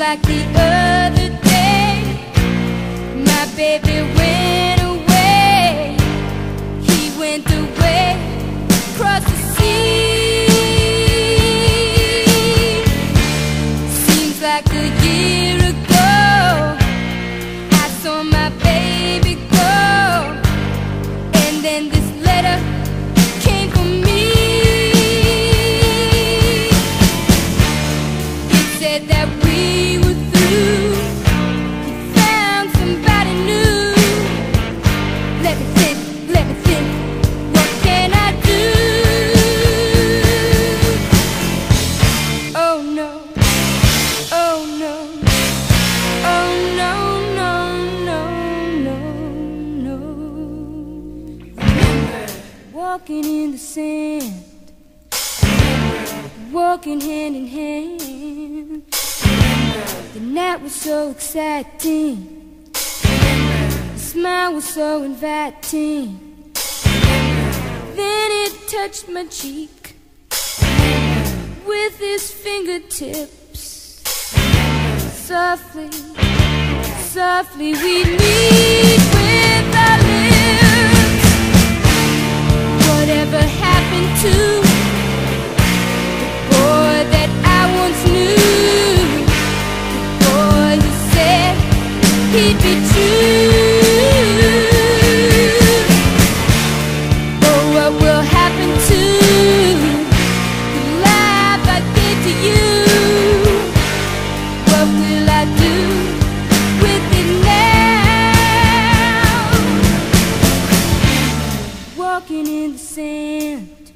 like the other day. My baby went away. He went away across the sea. Seems like a year ago. I saw my baby go. And then this letter Walking in the sand, walking hand in hand. Night was so exciting, the smile was so inviting. Then it touched my cheek with his fingertips. Softly, softly we meet sand,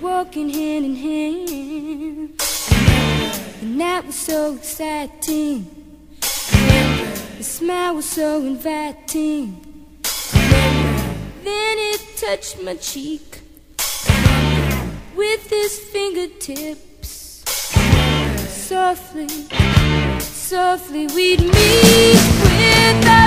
walking hand in hand. The night was so exciting, the smile was so inviting. Then it touched my cheek with his fingertips. Softly, softly we'd meet